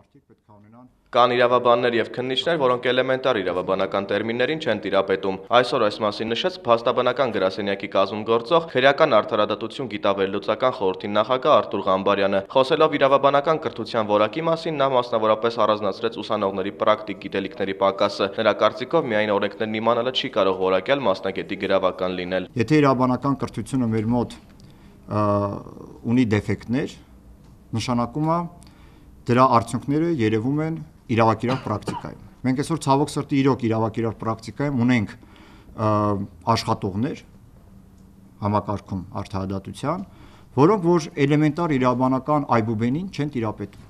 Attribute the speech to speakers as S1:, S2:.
S1: մարդիկ պետք է ունենան
S2: Կան իրավաբաններ եւ քննիչներ, որոնք էլեմենտար իրավաբանական տերմիններին չեն տիրապետում։ Այսօր այս մասին նշեց փաստաբանական գրասենյակի կազմում գործող քրեական արդարադատություն գիտավերլուծական խորհրդի նախագահ Արտուր Ղամբարյանը։ Խոսելով իրավաբանական կրթության որակի մասին, նա մասնավորապես առանձնացրեց ուսանողների պրակտիկ գիտելիքների պակասը։ Նրա կարծիքով միայն օրենքներն իմանալը չի կարող որակյալ մասնագետի գրավական լինել։
S1: Եթե իրավաբանական կրթությունը մեր մոտ ունի դեֆեկտներ, նշանակում է դրա արդյունքները երևում են իրավակիրառ պրակտիկայում։ Մենք այսօր ցավոք սրտի իրոք իրավակիրառ պրակտիկայում ունենք աշխատողներ համակարգում արդարադատության, որոնք որ էլեմենտար իրավաբանական այբուբենին չեն տիրապետում։